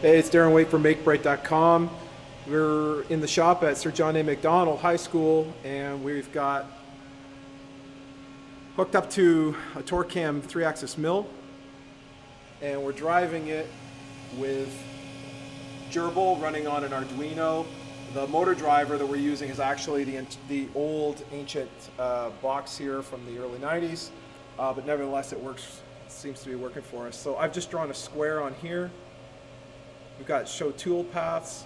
Hey, it's Darin White from MakeBright.com. We're in the shop at Sir John A. Macdonald High School, and we've got hooked up to a Torcam three-axis mill, and we're driving it with GRBL running on an Arduino. The motor driver that we're using is actually the, the old ancient uh, box here from the early 90s, uh, but nevertheless it works, seems to be working for us. So I've just drawn a square on here. We've got show tool paths.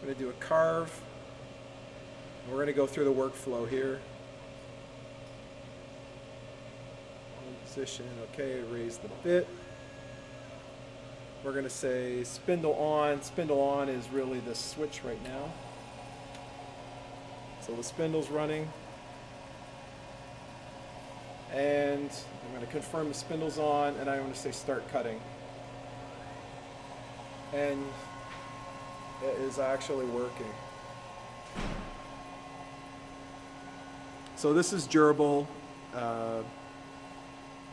We're going to do a carve. And we're going to go through the workflow here. Position, okay, raise the bit. We're going to say spindle on. Spindle on is really the switch right now. So the spindle's running. And I'm going to confirm the spindle's on, and I'm going to say start cutting. And it is actually working. So this is GRBL uh,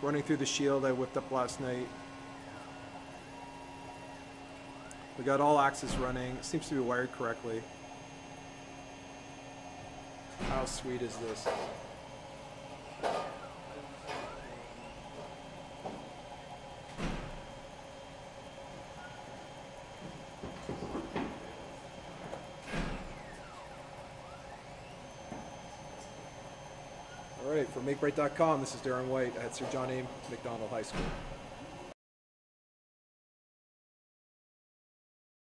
running through the shield I whipped up last night. We got all axes running. It seems to be wired correctly. How sweet is this? All right, for MakeBright.com, this is Darin White at Sir John A. Macdonald High School.